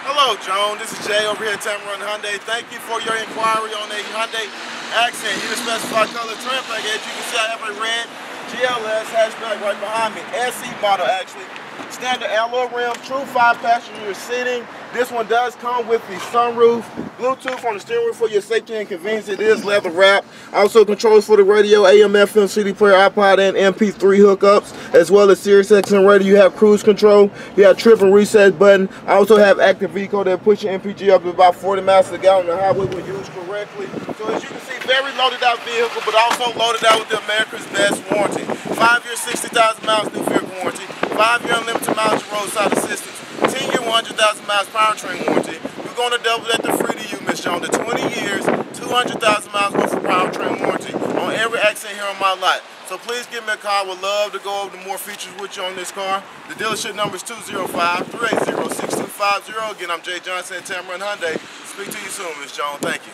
Hello, Joan. This is Jay over here at Tameron Hyundai. Thank you for your inquiry on a Hyundai Accent. You specify color trim package. You can see I have a red GLS hatchback right behind me. SE model, actually. Standard alloy rim, true five passenger seating. This one does come with the sunroof, Bluetooth on the steering wheel for your safety and convenience. It is leather wrapped. Also controls for the radio, AM, FM, CD player, iPod, and MP3 hookups, as well as Sirius XM radio. You have cruise control. You have trip and reset button. I also have active vehicle that puts your MPG up to about 40 miles per gallon on the highway when used correctly. So as you can see, very loaded out vehicle, but also loaded out with the America's Best warranty. Five years, 60,000 miles new vehicle warranty. Five year unlimited mileage roadside assistance. 10 year, 100,000 miles powertrain warranty. We're going to double that to free to you, Miss Jones. The 20 years, 200,000 miles worth of powertrain warranty on every accent here on my lot. So please give me a call. Would love to go over the more features with you on this car. The dealership number is 205-380-6250. Again, I'm Jay Johnson at Tameron Hyundai. Speak to you soon, Miss Jones. Thank you.